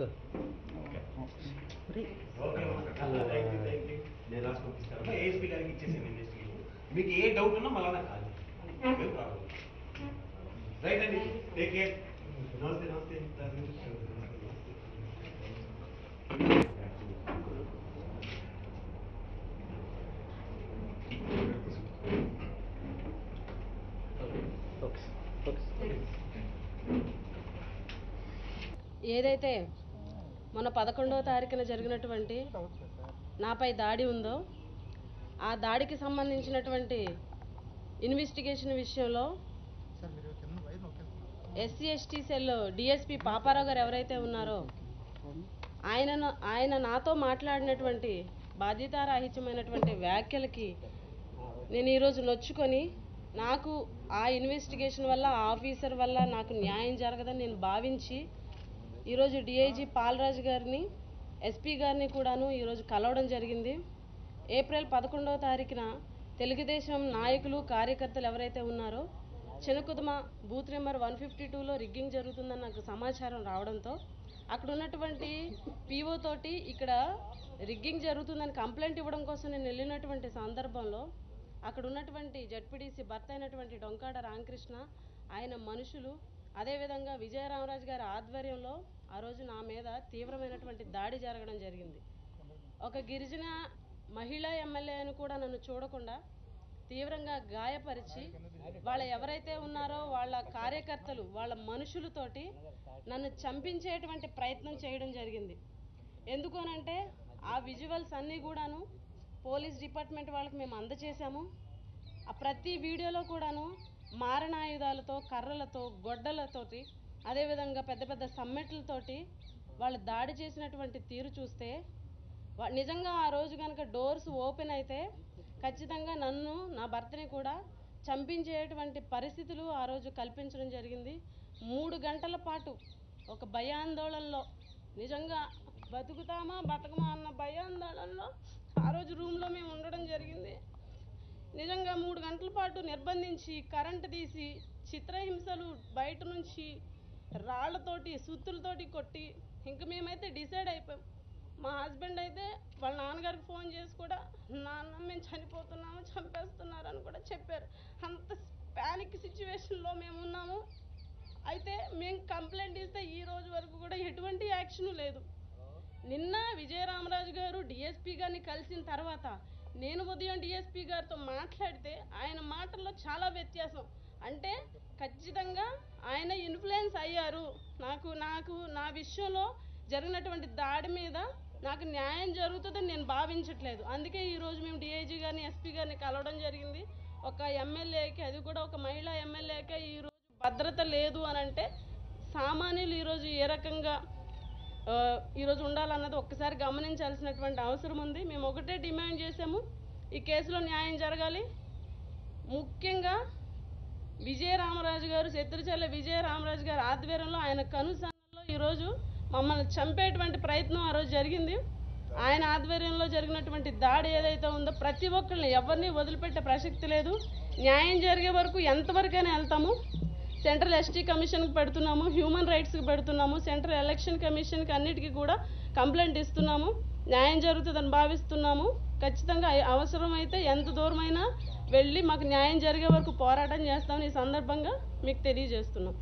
Sir మీకు ఏ doubt ఉన్నా మళ్ళా నాకు కాల్ చేయండి ఏం ప్రాబ్లం రైట్ అండి టేక్ కేర్ నమస్తే నమస్తే ఏదైతే మొన్న పదకొండవ తారీఖున జరిగినటువంటి నాపై దాడి ఉందో ఆ దాడికి సంబంధించినటువంటి ఇన్వెస్టిగేషన్ విషయంలో SC ST cell DSP Paparao గారు ఎవరైతే ఉన్నారో ఆయనను ఆయన నాతో మాట్లాడినటువంటి బాధ్యతారాహిత్యమైనటువంటి వ్యాఖ్యలకి నేను ఈరోజు నొచ్చుకొని నాకు ఆ ఇన్వెస్టిగేషన్ వల్ల ఆ ఆఫీసర్ వల్ల నాకు న్యాయం జరగదని నేను భావించి ఈరోజు డిఐజీ పాలరాజు గారిని ఎస్పీ గారిని కూడాను ఈరోజు కలవడం జరిగింది. ఏప్రిల్ పదకొండవ తారీఖున తెలుగుదేశం నాయకులు కార్యకర్తలు ఎవరైతే ఉన్నారో Chenukuduma booth number one fifty టూలో రిగ్గింగ్ జరుగుతుందని నాకు సమాచారం రావడంతో అక్కడ ఉన్నటువంటి పీఓ తోటి ఇక్కడ రిగ్గింగ్ జరుగుతుందని కంప్లైంట్ ఇవ్వడం కోసం నేను వెళ్ళినటువంటి సందర్భంలో అక్కడ ఉన్నటువంటి జడ్పీడీసీ భర్త అయినటువంటి డొంకాడ రామకృష్ణ ఆయన మనుషులు అదేవిధంగా విజయరామరాజు గారి ఆధ్వర్యంలో ఆ రోజు నా మీద తీవ్రమైనటువంటి దాడి జరగడం జరిగింది. ఒక గిరిజన మహిళా ఎమ్మెల్యేను కూడా నన్ను చూడకుండా తీవ్రంగా గాయపరిచి వాళ్ళ ఎవరైతే ఉన్నారో వాళ్ళ కార్యకర్తలు వాళ్ళ మనుషులతోటి నన్ను చంపించేటువంటి ప్రయత్నం చేయడం జరిగింది. ఎందుకోనంటే ఆ విజువల్స్ అన్నీ కూడాను పోలీస్ డిపార్ట్మెంట్ వాళ్ళకి మేము అందచేసాము ఆ ప్రతి వీడియోలో కూడాను మారణాయుధాలతో కర్రలతో గొడ్డలతోటి అదేవిధంగా పెద్ద పెద్ద సమ్మెట్లతోటి వాళ్ళు దాడి చేసినటువంటి తీరు చూస్తే నిజంగా ఆ రోజు కనుక డోర్స్ ఓపెన్ అయితే ఖచ్చితంగా నన్ను నా భర్తని కూడా చంపించేటువంటి పరిస్థితులు ఆ రోజు కల్పించడం జరిగింది. మూడు గంటల పాటు ఒక భయాందోళనలో నిజంగా బతుకుతామా బతకమా అన్న భయాందోళనలో ఆ రోజు రూమ్లో మేము ఉండడం గంటల పాటు నిర్బంధించి కరెంటు తీసి చిత్రహింసలు బయట నుంచి రాళ్ళతోటి సుత్తులతోటి కొట్టి ఇంక మేమైతే డిసైడ్ అయిపోయాం. మా హస్బెండ్ అయితే వాళ్ళ నాన్నగారికి ఫోన్ చేసి కూడా నాన్న మేము చనిపోతున్నాము చంపేస్తున్నారు అని కూడా చెప్పారు. అంత ప్యానిక్ సిచ్యువేషన్లో మేము ఉన్నాము. అయితే మేము కంప్లైంట్ ఇస్తే ఈ రోజు వరకు కూడా ఎటువంటి యాక్షన్ లేదు. నిన్న విజయరామరాజు గారు డిఎస్పీ గారిని కలిసిన తర్వాత నేను ఉదయం డిఎస్పీ గారితో మాట్లాడితే ఆయన మాటల్లో చాలా వ్యత్యాసం. అంటే ఖచ్చితంగా ఆయన ఇన్ఫ్లుయెన్స్ అయ్యారు. నాకు నాకు నా విషయంలో జరిగినటువంటి దాడి మీద నాకు న్యాయం జరుగుతుందని నేను భావించట్లేదు. అందుకే ఈరోజు మేము డిఐజీ గారిని ఎస్పీ గారిని కలవడం జరిగింది. ఒక ఎమ్మెల్యేకి అది కూడా ఒక మహిళా ఎమ్మెల్యేకే ఈరోజు భద్రత లేదు అని అంటే సామాన్యులు ఈరోజు ఏ రకంగా ఈరోజు ఉండాలన్నది ఒక్కసారి గమనించాల్సినటువంటి అవసరం ఉంది. మేము ఒకటే డిమాండ్ చేసాము ఈ కేసులో న్యాయం జరగాలి. ముఖ్యంగా విజయరామరాజు గారు శత్రుచల్ల విజయరామరాజు గారి ఆధ్వర్యంలో ఆయన కనుసన్నల్లో ఈరోజు మమ్మల్ని చంపేటువంటి ప్రయత్నం ఆ రోజు జరిగింది. ఆయన ఆధ్వర్యంలో జరిగినటువంటి దాడి ఏదైతే ఉందో ప్రతి ఒక్కరిని ఎవరిని వదిలిపెట్టే ప్రసక్తి లేదు. న్యాయం జరిగే వరకు ఎంతవరకైనా వెళ్తాము. సెంట్రల్ ఎస్టీ కమిషన్కి పెడుతున్నాము హ్యూమన్ రైట్స్కి పెడుతున్నాము సెంట్రల్ ఎలక్షన్ కమిషన్కి అన్నిటికీ కూడా కంప్లైంట్ ఇస్తున్నాము న్యాయం జరుగుతుందని భావిస్తున్నాము. ఖచ్చితంగా అవసరమైతే ఎంత దూరమైనా వెళ్ళి మాకు న్యాయం జరిగే వరకు పోరాటం చేస్తామని ఈ సందర్భంగా మీకు తెలియజేస్తున్నాం.